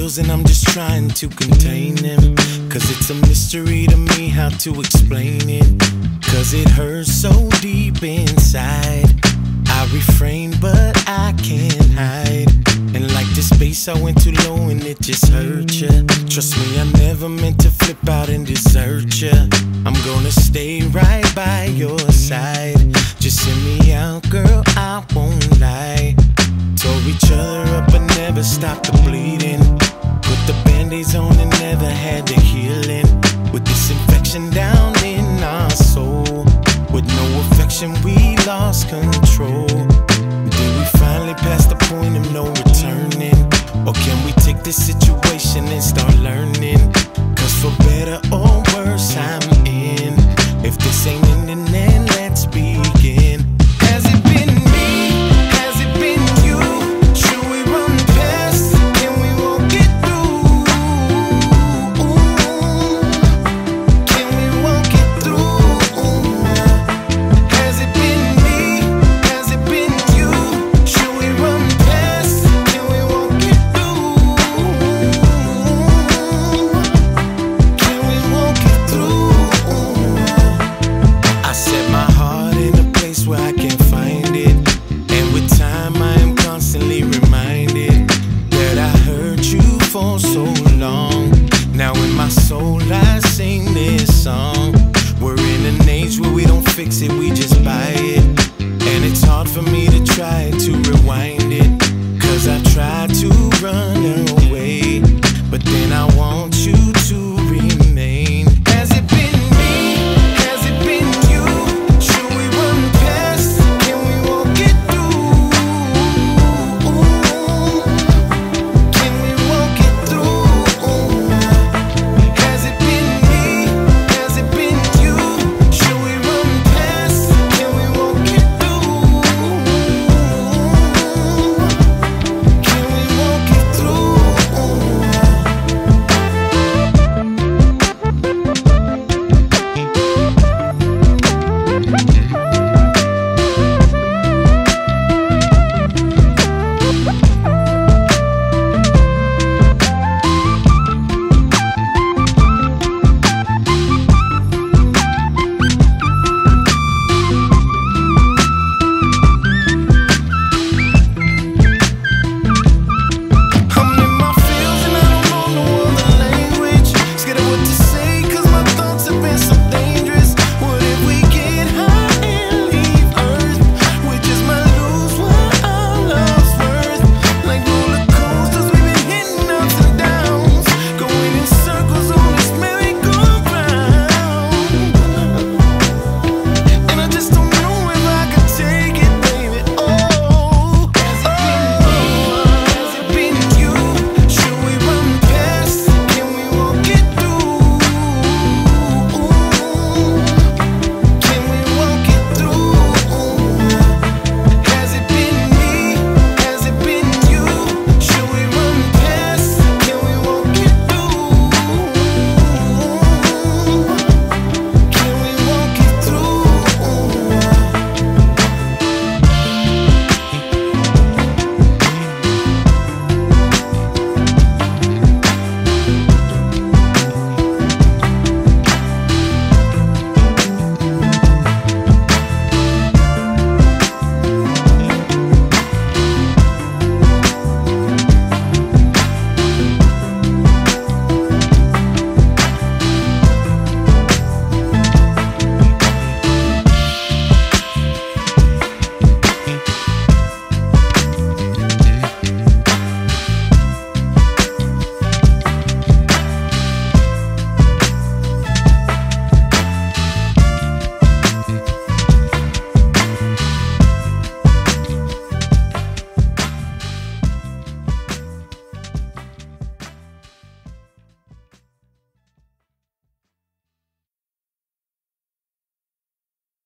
feels and I'm just trying to contain them. Cause it's a mystery to me how to explain it. Cause it hurts so deep inside. I refrain, but I can't hide. And like the space, I went too low and it just hurt ya. Trust me, I never meant to flip out and desert ya. I'm gonna stay right by your side. Just send me out, girl, I lost control. Did we finally pass the point of no returning? Or can we take this situation and start learning? Cause for better or worse, I'm song. We're in an age where we don't fix it, we just buy it. And it's hard for me to try to rewind